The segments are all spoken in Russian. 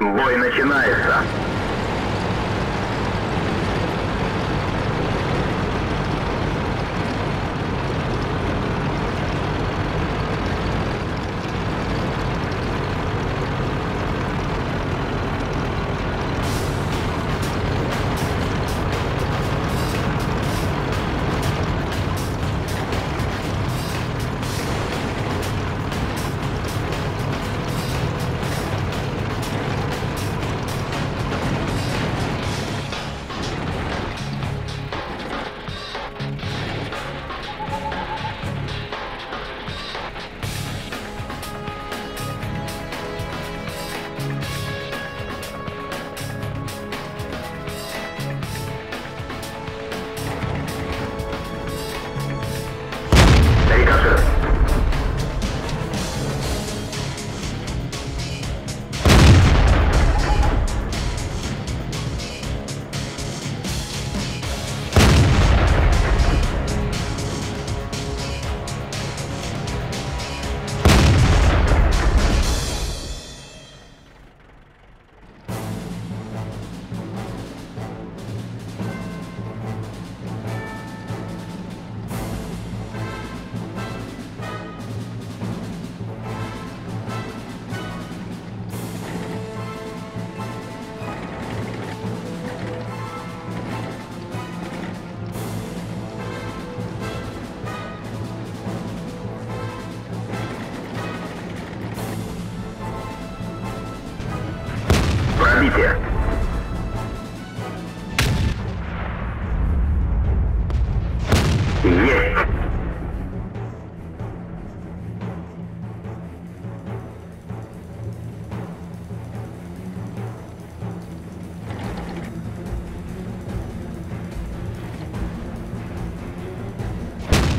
Бой начинается. Пробитие. Есть.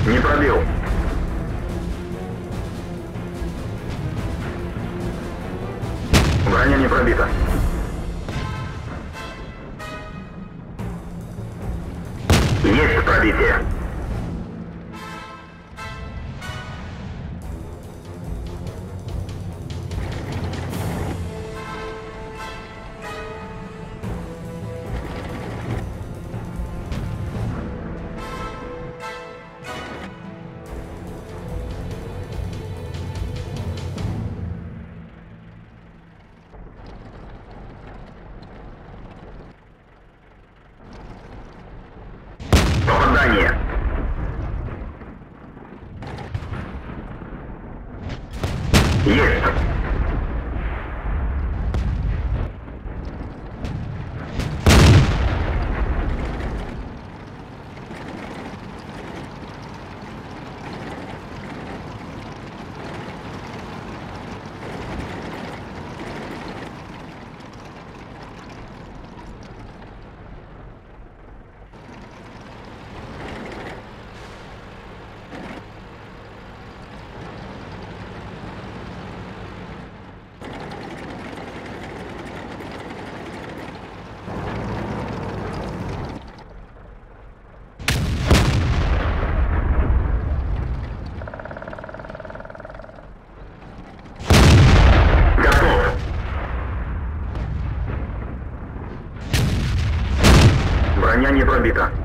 Не пробил. Броня не пробита. Броня не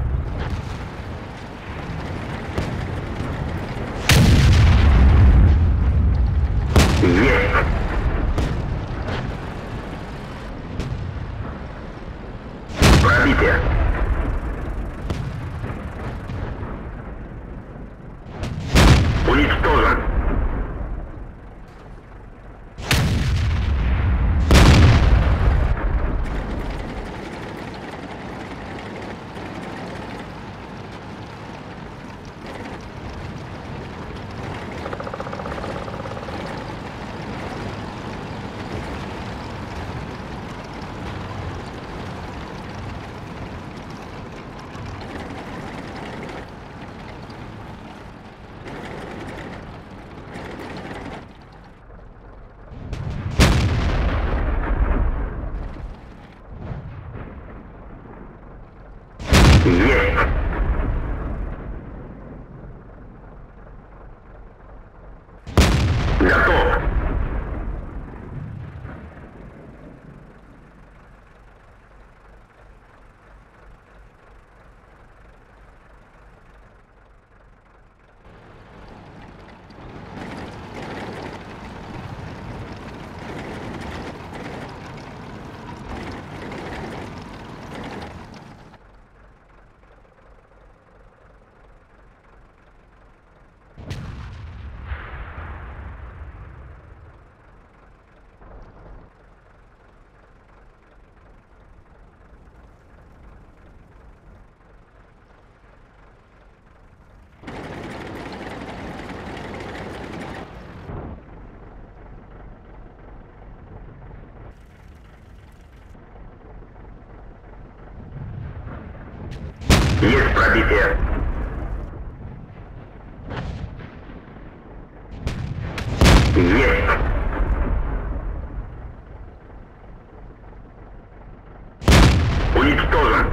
Уничтожен.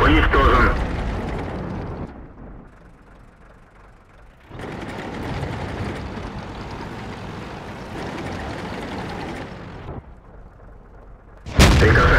Уничтожен. Рикошет.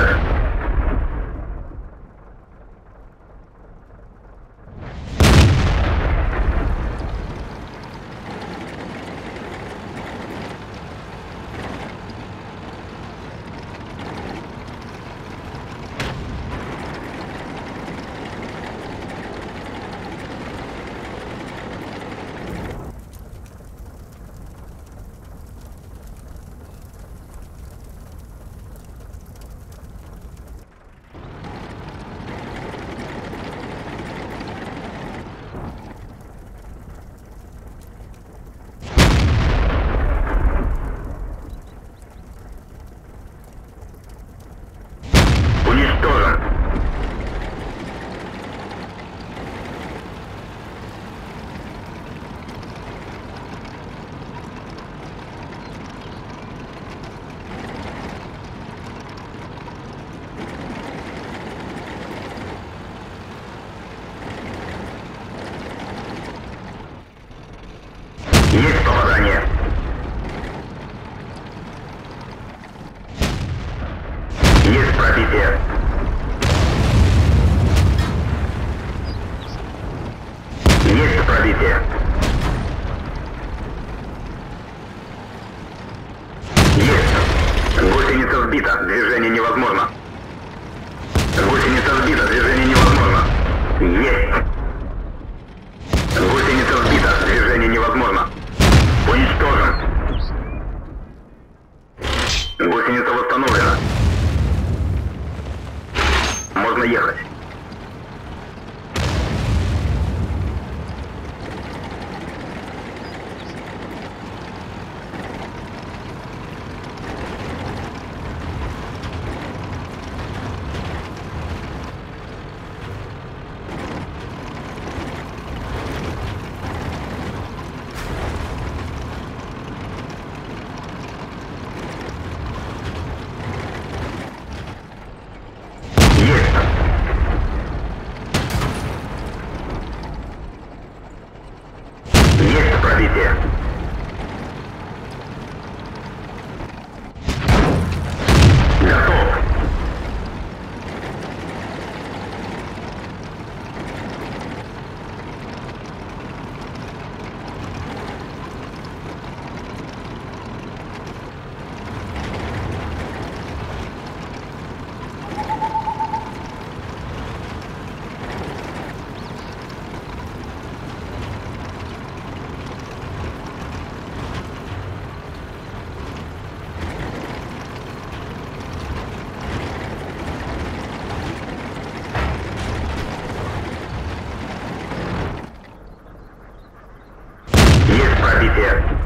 Есть